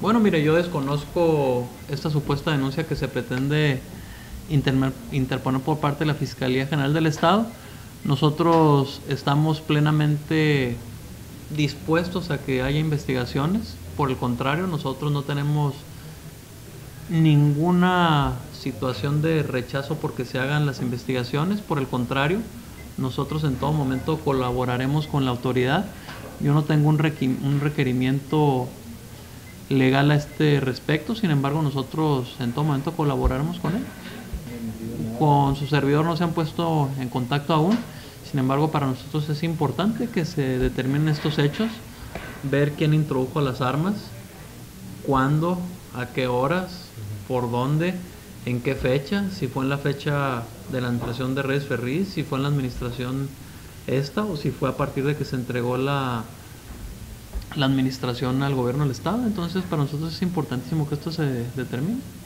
Bueno, mire, yo desconozco esta supuesta denuncia que se pretende interponer por parte de la Fiscalía General del Estado. Nosotros estamos plenamente dispuestos a que haya investigaciones. Por el contrario, nosotros no tenemos ninguna situación de rechazo porque se hagan las investigaciones. Por el contrario, nosotros en todo momento colaboraremos con la autoridad. Yo no tengo un, requerimiento legal a este respecto, sin embargo nosotros en todo momento colaboraremos con él. Con su servidor no se han puesto en contacto aún, sin embargo para nosotros es importante que se determinen estos hechos, ver quién introdujo las armas, cuándo, a qué horas, por dónde, en qué fecha, si fue en la fecha de la administración de Redes Ferris, si fue en la administración esta o si fue a partir de que se entregó la, la administración al gobierno del Estado. Entonces para nosotros es importantísimo que esto se determine.